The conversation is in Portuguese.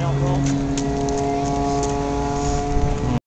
Não, não.